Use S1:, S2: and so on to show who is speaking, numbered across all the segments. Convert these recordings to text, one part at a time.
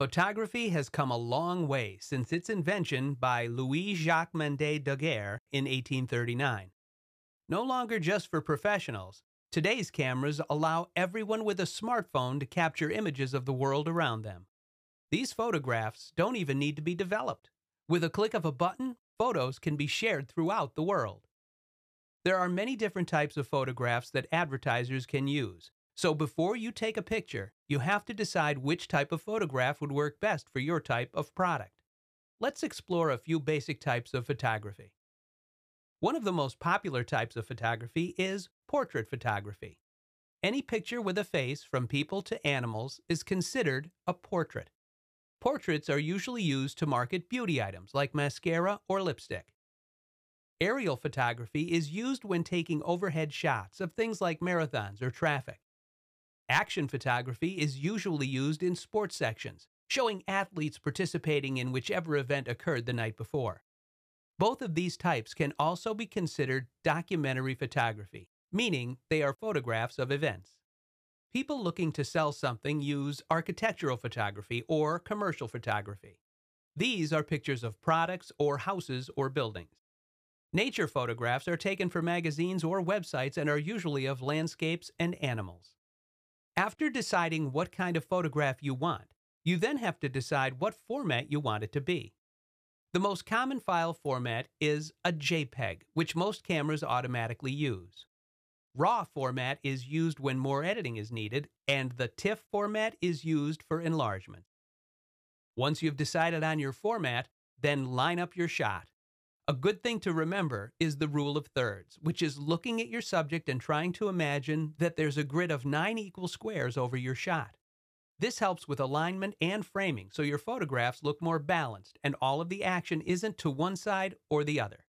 S1: Photography has come a long way since its invention by Louis Jacques Mende Daguerre in 1839. No longer just for professionals, today's cameras allow everyone with a smartphone to capture images of the world around them. These photographs don't even need to be developed. With a click of a button, photos can be shared throughout the world. There are many different types of photographs that advertisers can use, so before you take a picture, you have to decide which type of photograph would work best for your type of product. Let's explore a few basic types of photography. One of the most popular types of photography is portrait photography. Any picture with a face from people to animals is considered a portrait. Portraits are usually used to market beauty items like mascara or lipstick. Aerial photography is used when taking overhead shots of things like marathons or traffic. Action photography is usually used in sports sections, showing athletes participating in whichever event occurred the night before. Both of these types can also be considered documentary photography, meaning they are photographs of events. People looking to sell something use architectural photography or commercial photography. These are pictures of products or houses or buildings. Nature photographs are taken for magazines or websites and are usually of landscapes and animals. After deciding what kind of photograph you want, you then have to decide what format you want it to be. The most common file format is a JPEG, which most cameras automatically use. RAW format is used when more editing is needed, and the TIFF format is used for enlargement. Once you've decided on your format, then line up your shot. A good thing to remember is the rule of thirds, which is looking at your subject and trying to imagine that there's a grid of nine equal squares over your shot. This helps with alignment and framing so your photographs look more balanced and all of the action isn't to one side or the other.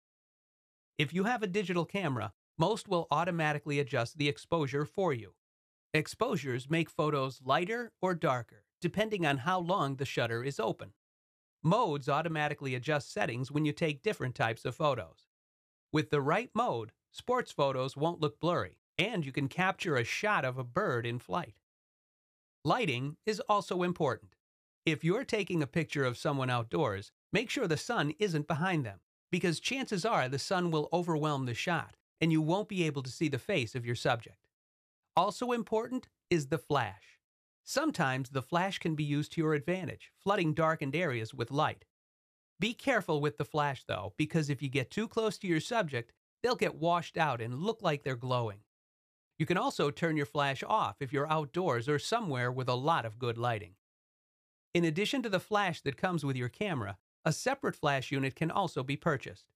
S1: If you have a digital camera, most will automatically adjust the exposure for you. Exposures make photos lighter or darker, depending on how long the shutter is open. Modes automatically adjust settings when you take different types of photos. With the right mode, sports photos won't look blurry, and you can capture a shot of a bird in flight. Lighting is also important. If you're taking a picture of someone outdoors, make sure the sun isn't behind them, because chances are the sun will overwhelm the shot and you won't be able to see the face of your subject. Also important is the flash. Sometimes the flash can be used to your advantage, flooding darkened areas with light. Be careful with the flash though, because if you get too close to your subject, they'll get washed out and look like they're glowing. You can also turn your flash off if you're outdoors or somewhere with a lot of good lighting. In addition to the flash that comes with your camera, a separate flash unit can also be purchased.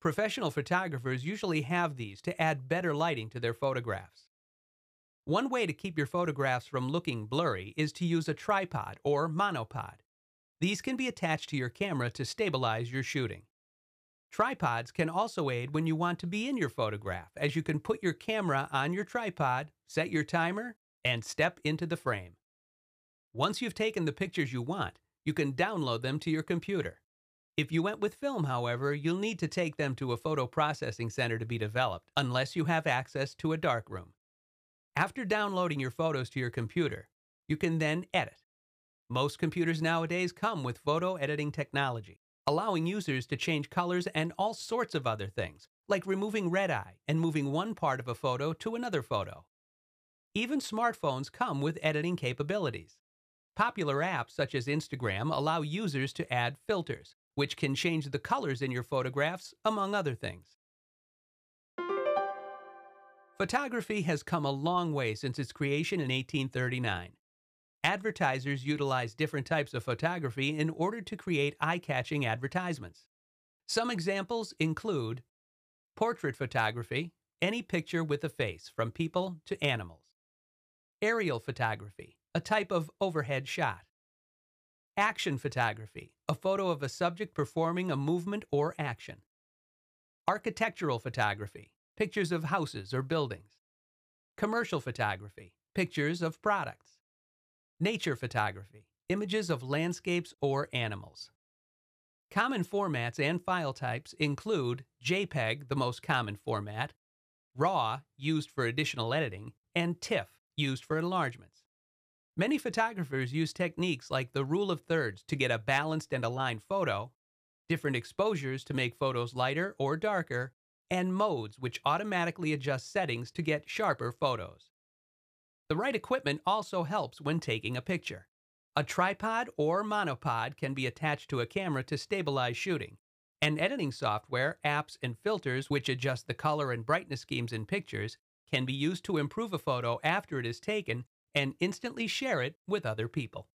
S1: Professional photographers usually have these to add better lighting to their photographs. One way to keep your photographs from looking blurry is to use a tripod or monopod. These can be attached to your camera to stabilize your shooting. Tripods can also aid when you want to be in your photograph, as you can put your camera on your tripod, set your timer, and step into the frame. Once you've taken the pictures you want, you can download them to your computer. If you went with film, however, you'll need to take them to a photo processing center to be developed, unless you have access to a darkroom. After downloading your photos to your computer, you can then edit. Most computers nowadays come with photo editing technology, allowing users to change colors and all sorts of other things, like removing red eye and moving one part of a photo to another photo. Even smartphones come with editing capabilities. Popular apps such as Instagram allow users to add filters, which can change the colors in your photographs, among other things. Photography has come a long way since its creation in 1839. Advertisers utilize different types of photography in order to create eye catching advertisements. Some examples include portrait photography, any picture with a face, from people to animals, aerial photography, a type of overhead shot, action photography, a photo of a subject performing a movement or action, architectural photography, pictures of houses or buildings. Commercial photography, pictures of products. Nature photography, images of landscapes or animals. Common formats and file types include JPEG, the most common format, RAW, used for additional editing, and TIFF, used for enlargements. Many photographers use techniques like the rule of thirds to get a balanced and aligned photo, different exposures to make photos lighter or darker, and modes which automatically adjust settings to get sharper photos. The right equipment also helps when taking a picture. A tripod or monopod can be attached to a camera to stabilize shooting, and editing software, apps, and filters which adjust the color and brightness schemes in pictures can be used to improve a photo after it is taken and instantly share it with other people.